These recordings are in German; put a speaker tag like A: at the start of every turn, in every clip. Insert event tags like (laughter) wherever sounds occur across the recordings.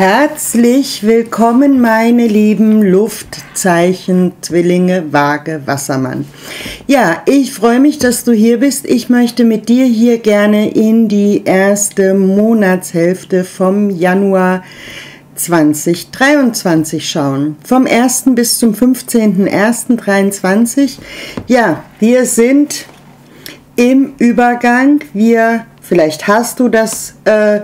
A: Herzlich willkommen, meine lieben Luftzeichen, Zwillinge, Waage, Wassermann. Ja, ich freue mich, dass du hier bist. Ich möchte mit dir hier gerne in die erste Monatshälfte vom Januar 2023 schauen. Vom 1. bis zum 15.01.23. Ja, wir sind im Übergang. Wir, vielleicht hast du das äh,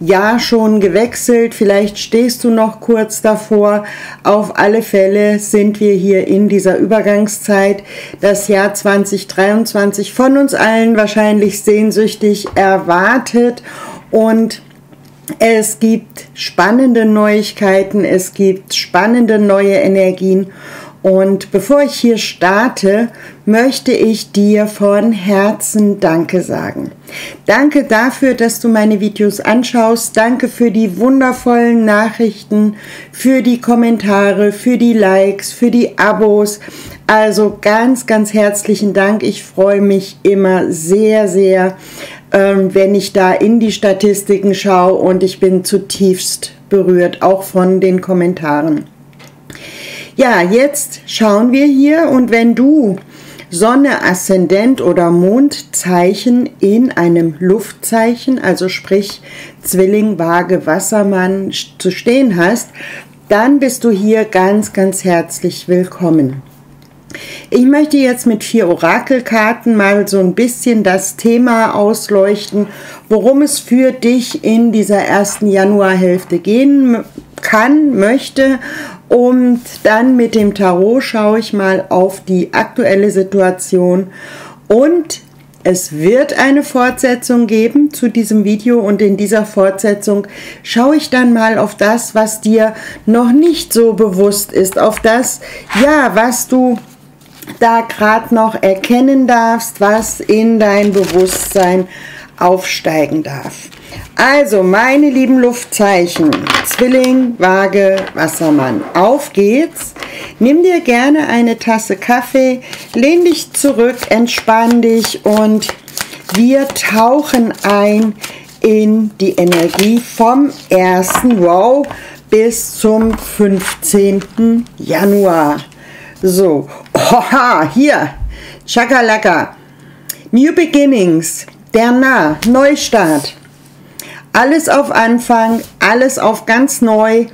A: Jahr schon gewechselt, vielleicht stehst du noch kurz davor. Auf alle Fälle sind wir hier in dieser Übergangszeit. Das Jahr 2023 von uns allen wahrscheinlich sehnsüchtig erwartet und es gibt spannende Neuigkeiten, es gibt spannende neue Energien und bevor ich hier starte, möchte ich dir von Herzen Danke sagen. Danke dafür, dass du meine Videos anschaust. Danke für die wundervollen Nachrichten, für die Kommentare, für die Likes, für die Abos. Also ganz, ganz herzlichen Dank. Ich freue mich immer sehr, sehr, ähm, wenn ich da in die Statistiken schaue und ich bin zutiefst berührt, auch von den Kommentaren. Ja, jetzt schauen wir hier und wenn du Sonne, Aszendent oder Mondzeichen in einem Luftzeichen, also sprich Zwilling, Waage, Wassermann zu stehen hast, dann bist du hier ganz, ganz herzlich willkommen. Ich möchte jetzt mit vier Orakelkarten mal so ein bisschen das Thema ausleuchten, worum es für dich in dieser ersten Januarhälfte gehen kann, möchte. Und dann mit dem Tarot schaue ich mal auf die aktuelle Situation. Und es wird eine Fortsetzung geben zu diesem Video. Und in dieser Fortsetzung schaue ich dann mal auf das, was dir noch nicht so bewusst ist, auf das, ja, was du da gerade noch erkennen darfst, was in dein Bewusstsein aufsteigen darf. Also, meine lieben Luftzeichen, Zwilling, Waage, Wassermann, auf geht's. Nimm dir gerne eine Tasse Kaffee, lehn dich zurück, entspann dich und wir tauchen ein in die Energie vom 1. Wow bis zum 15. Januar. So, (laughs) oha, hier, Chakalaka, New Beginnings, der Nah, Neustart alles auf Anfang, alles auf ganz neu.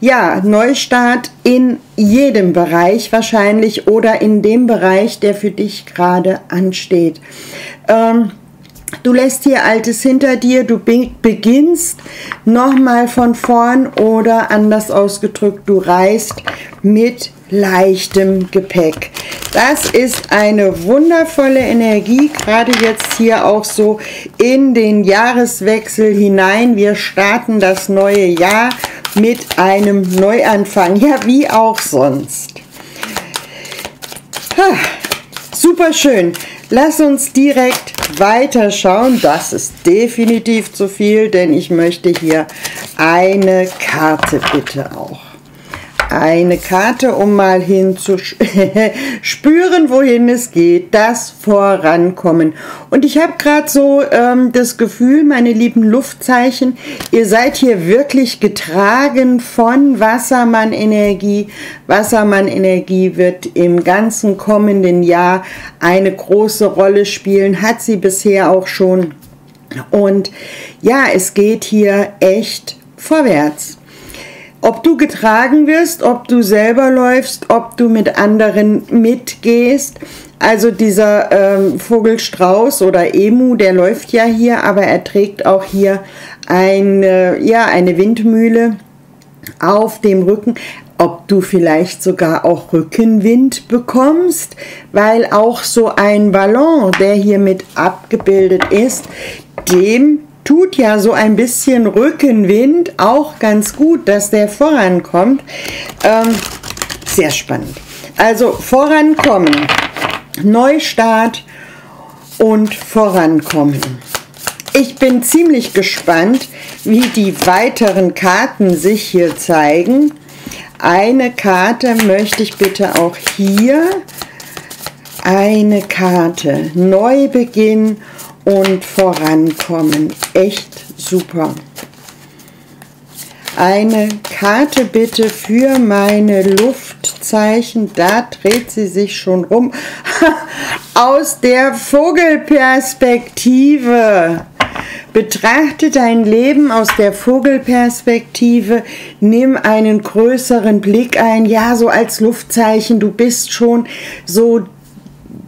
A: Ja, Neustart in jedem Bereich wahrscheinlich oder in dem Bereich, der für dich gerade ansteht. Ähm, Du lässt hier Altes hinter dir, du beginnst nochmal von vorn oder anders ausgedrückt, du reist mit leichtem Gepäck. Das ist eine wundervolle Energie, gerade jetzt hier auch so in den Jahreswechsel hinein. Wir starten das neue Jahr mit einem Neuanfang, ja wie auch sonst. Ha, super schön. Lass uns direkt weiterschauen. Das ist definitiv zu viel, denn ich möchte hier eine Karte bitte auch eine Karte, um mal hinzuspüren, (laughs) wohin es geht, das Vorankommen. Und ich habe gerade so ähm, das Gefühl, meine lieben Luftzeichen, ihr seid hier wirklich getragen von Wassermann-Energie. Wassermann-Energie wird im ganzen kommenden Jahr eine große Rolle spielen, hat sie bisher auch schon. Und ja, es geht hier echt vorwärts. Ob du getragen wirst, ob du selber läufst, ob du mit anderen mitgehst. Also dieser ähm, Vogelstrauß oder Emu, der läuft ja hier, aber er trägt auch hier eine, ja, eine Windmühle auf dem Rücken ob du vielleicht sogar auch Rückenwind bekommst, weil auch so ein Ballon, der hier mit abgebildet ist, dem tut ja so ein bisschen Rückenwind auch ganz gut, dass der vorankommt. Ähm, sehr spannend. Also vorankommen, Neustart und vorankommen. Ich bin ziemlich gespannt, wie die weiteren Karten sich hier zeigen. Eine Karte möchte ich bitte auch hier. Eine Karte. Neubeginn und vorankommen. Echt super. eine Karte bitte für meine Luftzeichen. Da dreht sie sich schon rum. (laughs) Aus der Vogelperspektive. Betrachte dein Leben aus der Vogelperspektive, nimm einen größeren Blick ein, ja, so als Luftzeichen, du bist schon so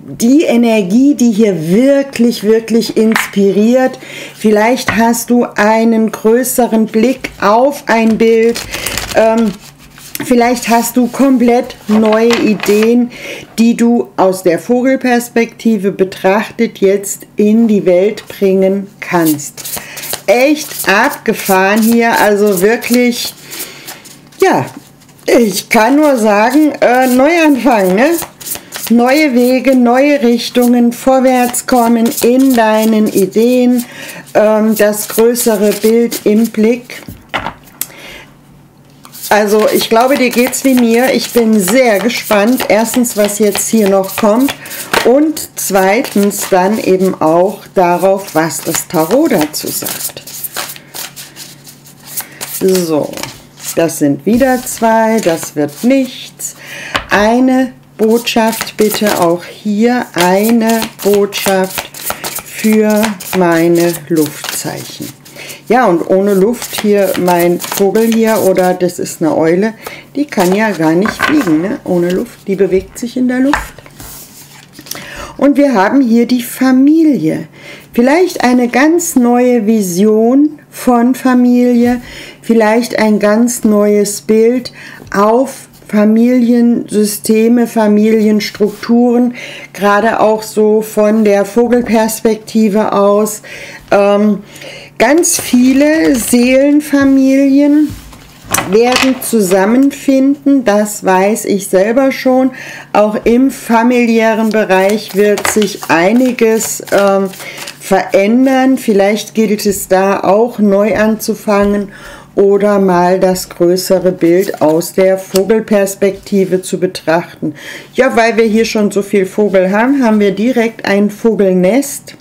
A: die Energie, die hier wirklich, wirklich inspiriert. Vielleicht hast du einen größeren Blick auf ein Bild. Ähm, Vielleicht hast du komplett neue Ideen, die du aus der Vogelperspektive betrachtet jetzt in die Welt bringen kannst. Echt abgefahren hier, also wirklich, ja, ich kann nur sagen, äh, Neuanfang, ne? Neue Wege, neue Richtungen, vorwärts kommen in deinen Ideen, ähm, das größere Bild im Blick. Also ich glaube, dir geht es wie mir. Ich bin sehr gespannt. Erstens, was jetzt hier noch kommt und zweitens dann eben auch darauf, was das Tarot dazu sagt. So, das sind wieder zwei, das wird nichts. Eine Botschaft bitte auch hier, eine Botschaft für meine Luftzeichen. Ja, und ohne Luft hier mein Vogel hier oder das ist eine Eule, die kann ja gar nicht fliegen, ne? ohne Luft. Die bewegt sich in der Luft. Und wir haben hier die Familie. Vielleicht eine ganz neue Vision von Familie, vielleicht ein ganz neues Bild auf Familiensysteme, Familienstrukturen, gerade auch so von der Vogelperspektive aus. Ähm, Ganz viele Seelenfamilien werden zusammenfinden, das weiß ich selber schon. Auch im familiären Bereich wird sich einiges ähm, verändern. Vielleicht gilt es da auch neu anzufangen oder mal das größere Bild aus der Vogelperspektive zu betrachten. Ja, weil wir hier schon so viel Vogel haben, haben wir direkt ein Vogelnest.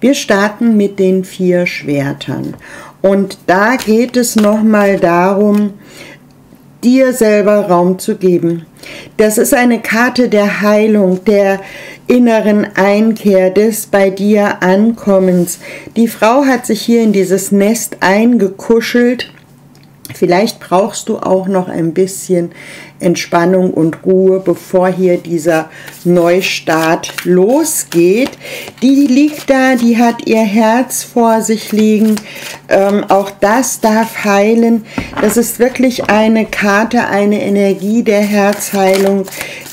A: Wir starten mit den vier Schwertern. Und da geht es nochmal darum, dir selber Raum zu geben. Das ist eine Karte der Heilung, der inneren Einkehr, des bei dir Ankommens. Die Frau hat sich hier in dieses Nest eingekuschelt Vielleicht brauchst du auch noch ein bisschen Entspannung und Ruhe, bevor hier dieser Neustart losgeht. Die liegt da, die hat ihr Herz vor sich liegen. Ähm, auch das darf heilen. Das ist wirklich eine Karte, eine Energie der Herzheilung,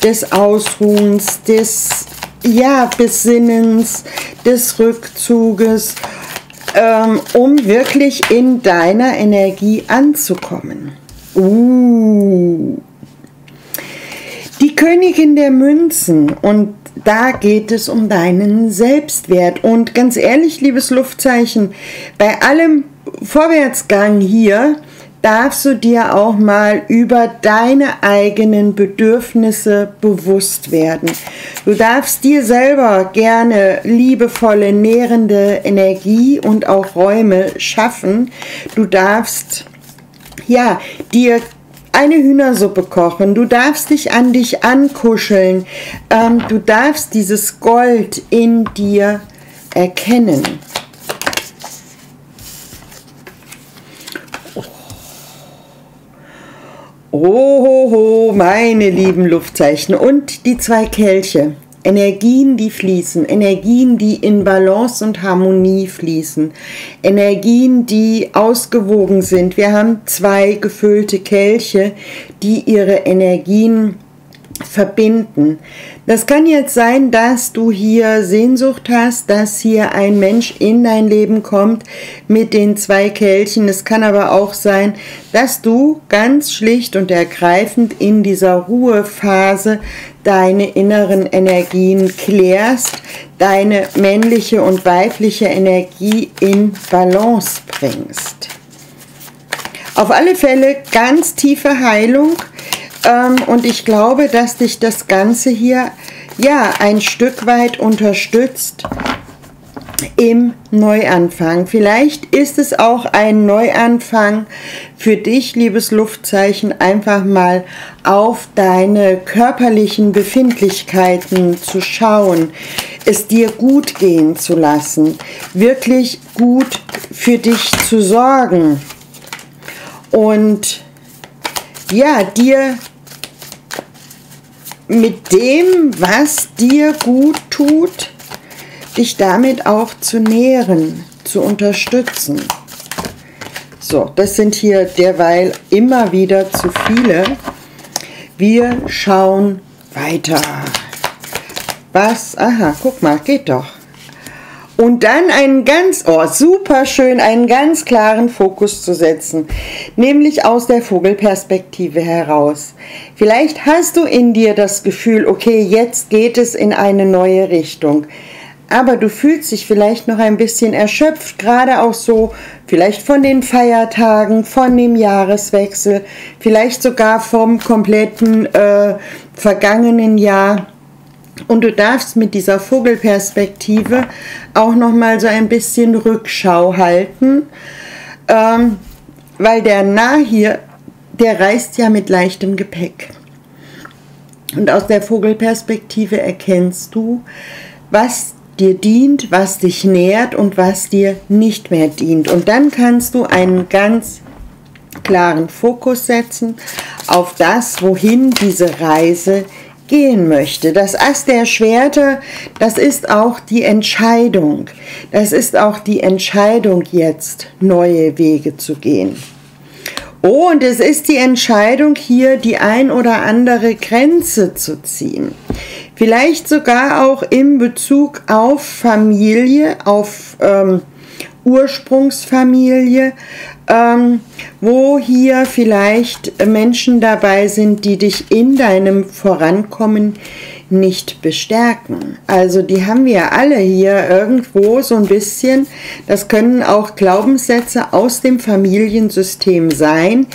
A: des Ausruhens, des ja, Besinnens, des Rückzuges ähm, um wirklich in deiner Energie anzukommen. Uh. Die Königin der Münzen und da geht es um deinen Selbstwert. Und ganz ehrlich, liebes Luftzeichen, bei allem Vorwärtsgang hier darfst du dir auch mal über deine eigenen Bedürfnisse bewusst werden. Du darfst dir selber gerne liebevolle, nährende Energie und auch Räume schaffen. Du darfst ja dir eine Hühnersuppe kochen, du darfst dich an dich ankuscheln, ähm, du darfst dieses Gold in dir erkennen. Ohoho, meine lieben Luftzeichen und die zwei Kelche. Energien, die fließen, Energien, die in Balance und Harmonie fließen, Energien, die ausgewogen sind. Wir haben zwei gefüllte Kelche, die ihre Energien verbinden. Das kann jetzt sein, dass du hier Sehnsucht hast, dass hier ein Mensch in dein Leben kommt mit den zwei Kelchen. Es kann aber auch sein, dass du ganz schlicht und ergreifend in dieser Ruhephase deine inneren Energien klärst, deine männliche und weibliche Energie in Balance bringst. Auf alle Fälle ganz tiefe Heilung und ich glaube, dass dich das Ganze hier ja ein Stück weit unterstützt, im Neuanfang. Vielleicht ist es auch ein Neuanfang für dich, liebes Luftzeichen, einfach mal auf deine körperlichen Befindlichkeiten zu schauen, es dir gut gehen zu lassen, wirklich gut für dich zu sorgen und ja, dir mit dem, was dir gut tut, dich damit auch zu nähren, zu unterstützen. So, das sind hier derweil immer wieder zu viele. Wir schauen weiter. Was? Aha, guck mal, geht doch. Und dann einen ganz, oh, super schön, einen ganz klaren Fokus zu setzen, nämlich aus der Vogelperspektive heraus. Vielleicht hast du in dir das Gefühl, okay, jetzt geht es in eine neue Richtung aber du fühlst dich vielleicht noch ein bisschen erschöpft, gerade auch so vielleicht von den Feiertagen, von dem Jahreswechsel, vielleicht sogar vom kompletten äh, vergangenen Jahr. Und du darfst mit dieser Vogelperspektive auch noch mal so ein bisschen Rückschau halten, ähm, weil der Nah hier, der reist ja mit leichtem Gepäck. Und aus der Vogelperspektive erkennst du, was dir dient, was dich nährt und was dir nicht mehr dient. Und dann kannst du einen ganz klaren Fokus setzen auf das, wohin diese Reise gehen möchte. Das Ass der Schwerter, das ist auch die Entscheidung. Das ist auch die Entscheidung jetzt, neue Wege zu gehen. Oh, und es ist die Entscheidung hier, die ein oder andere Grenze zu ziehen. Vielleicht sogar auch in Bezug auf Familie, auf ähm, Ursprungsfamilie, ähm, wo hier vielleicht Menschen dabei sind, die dich in deinem Vorankommen nicht bestärken. Also die haben wir alle hier irgendwo so ein bisschen. Das können auch Glaubenssätze aus dem Familiensystem sein,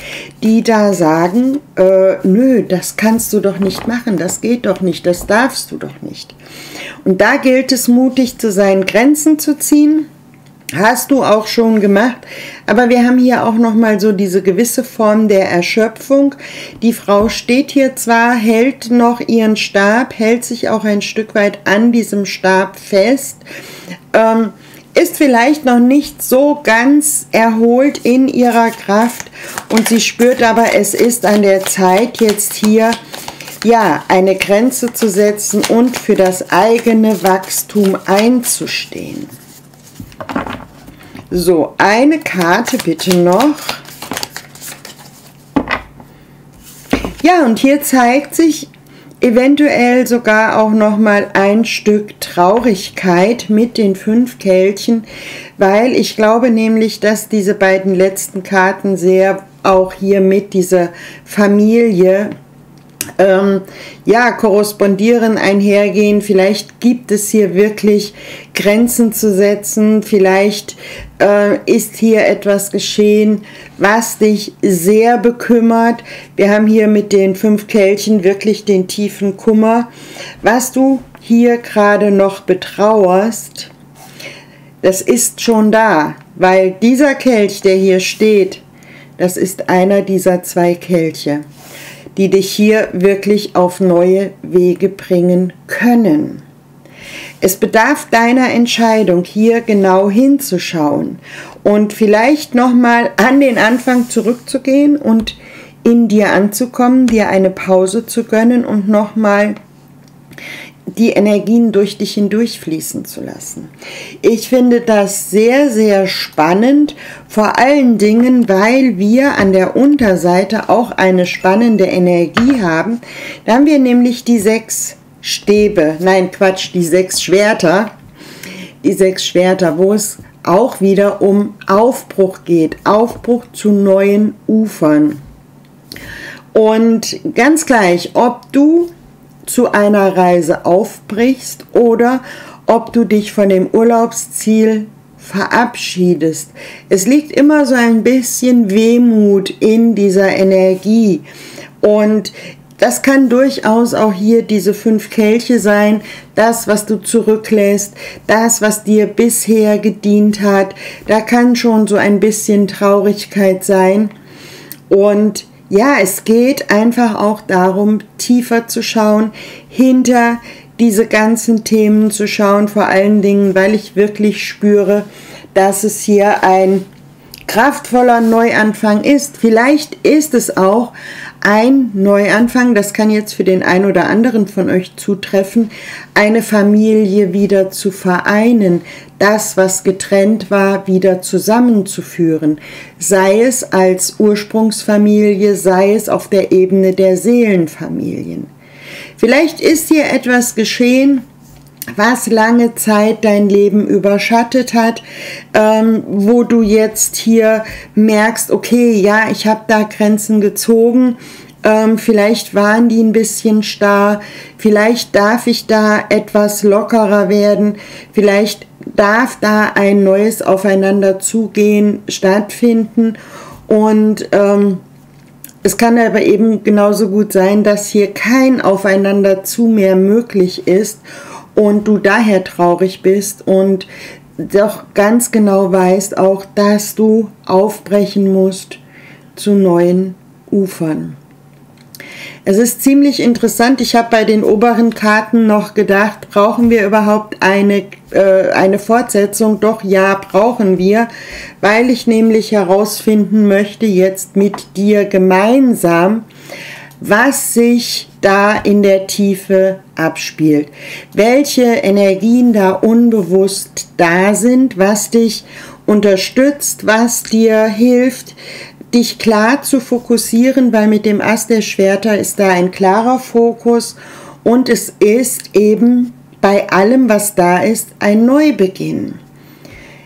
A: die da sagen, äh, nö, das kannst du doch nicht machen, das geht doch nicht, das darfst du doch nicht. Und da gilt es mutig zu sein, Grenzen zu ziehen Hast du auch schon gemacht, aber wir haben hier auch noch mal so diese gewisse Form der Erschöpfung. Die Frau steht hier zwar, hält noch ihren Stab, hält sich auch ein Stück weit an diesem Stab fest, ähm, ist vielleicht noch nicht so ganz erholt in ihrer Kraft und sie spürt aber, es ist an der Zeit jetzt hier ja, eine Grenze zu setzen und für das eigene Wachstum einzustehen. So, eine Karte bitte noch. Ja, und hier zeigt sich eventuell sogar auch noch mal ein Stück Traurigkeit mit den fünf Kelchen, weil ich glaube nämlich, dass diese beiden letzten Karten sehr auch hier mit dieser Familie ähm, ja, korrespondieren, einhergehen. Vielleicht gibt es hier wirklich Grenzen zu setzen. Vielleicht äh, ist hier etwas geschehen, was dich sehr bekümmert. Wir haben hier mit den fünf Kelchen wirklich den tiefen Kummer. Was du hier gerade noch betrauerst, das ist schon da, weil dieser Kelch, der hier steht, das ist einer dieser zwei Kelche die dich hier wirklich auf neue Wege bringen können. Es bedarf deiner Entscheidung, hier genau hinzuschauen und vielleicht nochmal an den Anfang zurückzugehen und in dir anzukommen, dir eine Pause zu gönnen und nochmal die Energien durch dich hindurchfließen zu lassen. Ich finde das sehr, sehr spannend, vor allen Dingen, weil wir an der Unterseite auch eine spannende Energie haben. Da haben wir nämlich die sechs Stäbe, nein Quatsch, die sechs Schwerter, die sechs Schwerter, wo es auch wieder um Aufbruch geht, Aufbruch zu neuen Ufern. Und ganz gleich, ob du zu einer Reise aufbrichst oder ob du dich von dem Urlaubsziel verabschiedest. Es liegt immer so ein bisschen Wehmut in dieser Energie und das kann durchaus auch hier diese fünf Kelche sein, das, was du zurücklässt, das, was dir bisher gedient hat. Da kann schon so ein bisschen Traurigkeit sein. Und ja, es geht einfach auch darum, tiefer zu schauen, hinter diese ganzen Themen zu schauen, vor allen Dingen, weil ich wirklich spüre, dass es hier ein kraftvoller Neuanfang ist. Vielleicht ist es auch ein Neuanfang, das kann jetzt für den einen oder anderen von euch zutreffen, eine Familie wieder zu vereinen, das, was getrennt war, wieder zusammenzuführen, sei es als Ursprungsfamilie, sei es auf der Ebene der Seelenfamilien. Vielleicht ist hier etwas geschehen, was lange Zeit dein Leben überschattet hat, ähm, wo du jetzt hier merkst, okay, ja, ich habe da Grenzen gezogen, ähm, vielleicht waren die ein bisschen starr, vielleicht darf ich da etwas lockerer werden, vielleicht darf da ein neues Aufeinanderzugehen stattfinden und ähm, es kann aber eben genauso gut sein, dass hier kein Aufeinanderzu mehr möglich ist und du daher traurig bist und doch ganz genau weißt auch, dass du aufbrechen musst zu neuen Ufern. Es ist ziemlich interessant. Ich habe bei den oberen Karten noch gedacht, brauchen wir überhaupt eine, äh, eine Fortsetzung? Doch ja, brauchen wir, weil ich nämlich herausfinden möchte, jetzt mit dir gemeinsam, was sich da in der Tiefe abspielt, welche Energien da unbewusst da sind, was dich unterstützt, was dir hilft, dich klar zu fokussieren, weil mit dem Ast der Schwerter ist da ein klarer Fokus und es ist eben bei allem, was da ist, ein Neubeginn.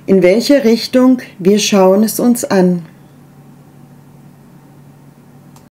A: In welche Richtung? Wir schauen es uns an.